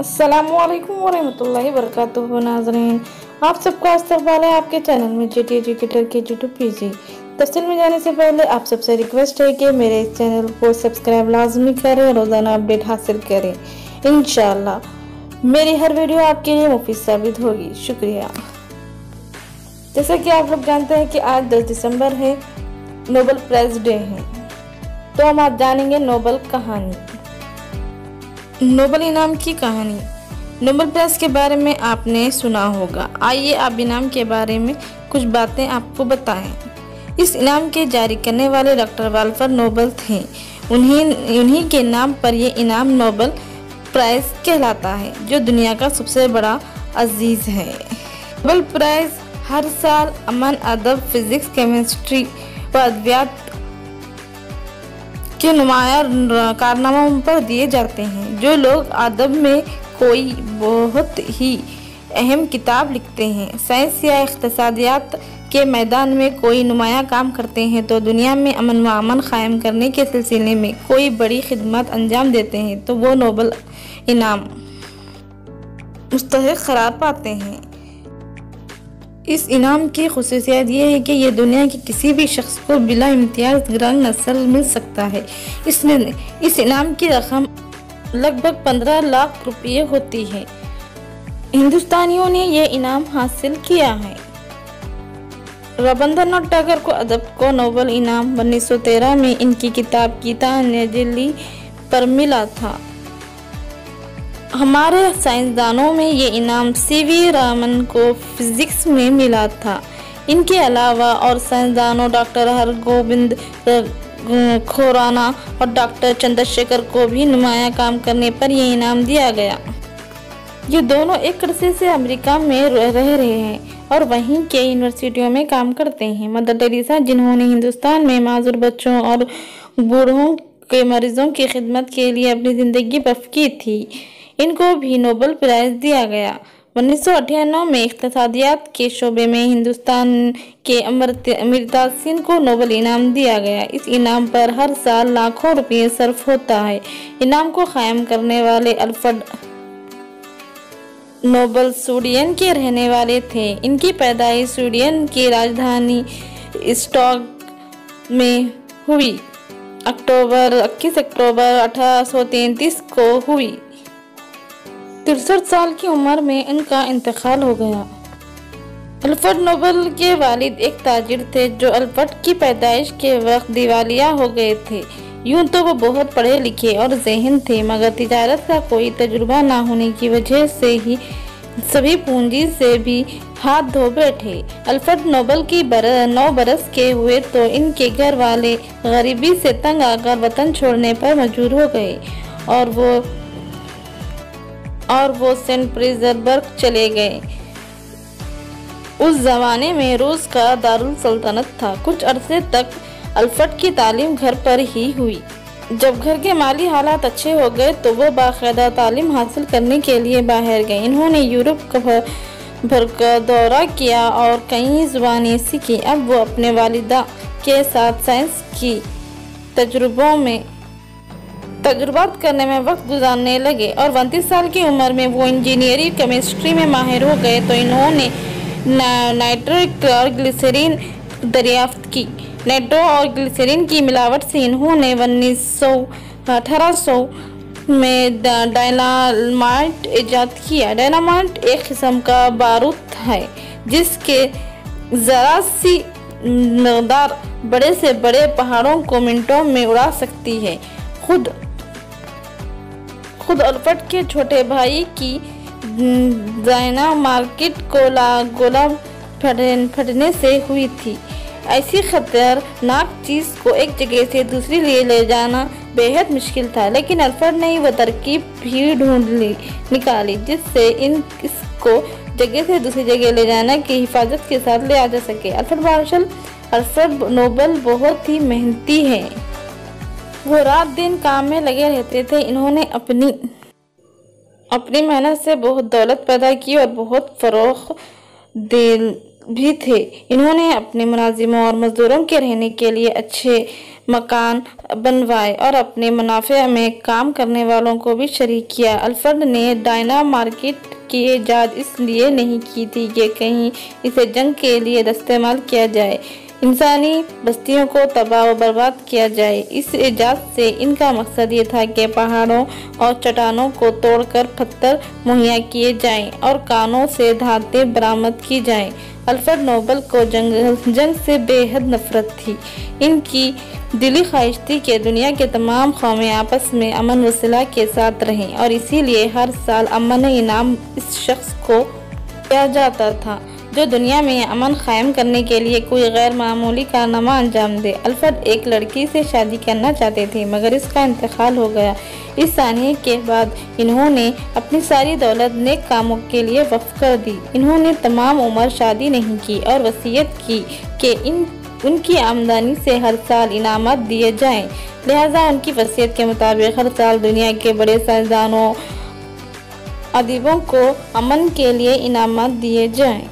असलकम वरहमल वरक नाजरीन। आप सबका इस्तकबाल है आपके चैनल में जी टी एजुकेटर के यूट्यूब पीजी तफसील में जाने से पहले आप सबसे रिक्वेस्ट है कि मेरे इस चैनल को सब्सक्राइब लाजमी करें रोज़ाना अपडेट हासिल करें। इन मेरी हर वीडियो आपके लिए मुफीद साबित होगी। शुक्रिया। जैसा कि आप लोग जानते हैं कि आज 10 दिसंबर है, नोबल प्राइज डे है। तो हम आप जानेंगे नोबल कहानी। नोबल इनाम की कहानी। नोबल प्राइज के बारे में आपने सुना होगा। आइए आप इनाम के बारे में कुछ बातें आपको बताएँ। इस इनाम के जारी करने वाले डॉक्टर वाल्फर नोबल थे। उन्हीं उन्हीं के नाम पर यह इनाम नोबल प्राइज कहलाता है, जो दुनिया का सबसे बड़ा अज़ीज़ है। नोबल प्राइज हर साल अमन अदब फिजिक्स केमिस्ट्री व अद्वियात के नुमाया कारनामों पर दिए जाते हैं, जो लोग अदब में कोई बहुत ही अहम किताब लिखते हैं, साइंस या इकतसादियात के मैदान में कोई नुमाया काम करते हैं तो दुनिया में अमन व अमन कायम करने के सिलसिले में कोई बड़ी खिदमत अंजाम देते हैं तो वो नोबल इनाम मुस्तक करार पाते हैं। इस इनाम की खसूसियात यह है कि यह दुनिया के किसी भी शख्स को बिला इम्तियाज़ रंग नस्ल मिल सकता है। इसमें इस इनाम की रकम लगभग पंद्रह लाख रुपये होती है। हिंदुस्तानियों ने यह इनाम हासिल किया है। रविंद्रनाथ टैगोर को अदब को नोबल इनाम 1913 में इनकी किताब गीता ने दिल्ली पर मिला था। हमारे साइंसदानों में ये इनाम सी वी रामन को फिजिक्स में मिला था। इनके अलावा और साइंसदानों डॉक्टर हरगोविंद खोराना और डॉक्टर चंद्रशेखर को भी नुमाया काम करने पर यह इनाम दिया गया। ये दोनों एक अरसे से अमेरिका में रह रहे हैं और वहीं के यूनिवर्सिटियों में काम करते हैं। मदर टेरेसा, जिन्होंने हिंदुस्तान में माजूर बच्चों और बूढ़ों के मरीजों की खिदमत के लिए अपनी ज़िंदगी बफ की थी। इनको भी नोबल प्राइज दिया गया। उन्नीस सौ अठानवे में इकतसादियात के शोबे में हिंदुस्तान के अमृता सिंह को नोबल इनाम दिया गया। इस इनाम पर हर साल लाखों रुपये सर्फ होता है। इनाम को कायम करने वाले अल्फर्ड नोबल स्वीडन के रहने वाले थे। इनकी पैदाइश स्वीडन की राजधानी स्टॉक में हुई। अक्टूबर 21 अक्टूबर 1833 को हुई। तिरसठ साल की उम्र में इनका इंतकाल हो गया। अल्फ्रेड नोबल के वालिद एक ताजिर थे जो अल्फ्रेड की पैदाइश के वक्त दिवालिया हो गए थे। यूँ तो वो बहुत पढ़े लिखे और जहन थे मगर तिजारत का कोई तजुर्बा ना होने की वजह से ही सभी पूंजी से भी हाथ धो बैठे। अल्फ्रेड नोबल की बर, नौ बरस के हुए तो इनके घर वाले गरीबी से तंग आकर वतन छोड़ने पर मजबूर हो गए और वो और वो सेंट पीटर्सबर्ग चले गए। उस जमाने में रूस का दारुल सल्तनत था। कुछ अरसे तक अल्फ्रेड की तालीम घर पर ही हुई। जब घर के माली हालात अच्छे हो गए तो वो बाकायदा तालीम हासिल करने के लिए बाहर गए। इन्होंने यूरोप भर का दौरा किया और कई जुबानें सीखी। अब वो अपने वालिदा के साथ साइंस की तजुर्बों में तजुर्बात करने में वक्त गुजारने लगे और उनतीस साल की उम्र में वो इंजीनियरिंग केमिस्ट्री में माहिर हो गए तो इन्होंने नाइट्रिक और ग्लिसरीन दरियाफ्त की। नाइट्रो और ग्लिसरीन की मिलावट से इन्होंने उन्नीस सौ, अठारह सौ में डायनामाइट ईजाद किया। डायनामाइट एक किस्म का बारूद है, जिसके ज़रा सी मकदार बड़े से बड़े पहाड़ों को मिनटों में उड़ा सकती है। खुद खुद अल्फट के छोटे भाई की जायना मार्केट कोला, गोला फटने से हुई थी। ऐसी खतरनाक चीज़ को एक जगह से दूसरी लिए ले जाना बेहद मुश्किल था, लेकिन अल्फर्ड ने वह तरकीब भी ढूंढ ली, निकाली, जिससे इन इसको जगह से दूसरी जगह ले जाना की हिफाजत के साथ ले आ जा सके। अल्फर्ड मार्शल अल्फर्ड नोबल बहुत ही मेहनती है। वो रात दिन काम में लगे रहते थे। इन्होंने अपनी अपनी मेहनत से बहुत दौलत पैदा की और बहुत फरोख दिल भी थे। इन्होंने अपने मुलाजिमों और मज़दूरों के रहने के लिए अच्छे मकान बनवाए और अपने मुनाफे में काम करने वालों को भी शरीक किया। अल्फ्रेड ने डायना मार्केट की ईजाद इसलिए नहीं की थी कि कहीं इसे जंग के लिए इस्तेमाल किया जाए। इंसानी बस्तियों को तबाह व बर्बाद किया जाए। इस एजाज से इनका मकसद ये था कि पहाड़ों और चट्टानों को तोड़कर पत्थर मुहैया किए जाएँ और कानों से धातें बरामद की जाएँ। अल्फ्रेड नोबल को जंग जंग से बेहद नफरत थी। इनकी दिली ख्वाहिश थी कि दुनिया के तमाम कौमें आपस में अमन वसला के साथ रहें और इसीलिए हर साल अमन इनाम इस शख्स को दिया जाता था। जो दुनिया में अमन कायम करने के लिए कोई गैर मामूली कारनामा अंजाम दे। अल्फ्रेड एक लड़की से शादी करना चाहते थे, मगर इसका इंतकाल हो गया। इस सानिए के बाद इन्होंने अपनी सारी दौलत नेक कामों के लिए वक्फ कर दी। इन्होंने तमाम उम्र शादी नहीं की और वसीयत की कि इन, उनकी आमदनी से हर साल इनाम दिए जाएँ। लिहाजा उनकी वसीयत के मुताबिक हर साल दुनिया के बड़े साइंसदानों, अदीबों को अमन के लिए इनाम दिए जाएँ।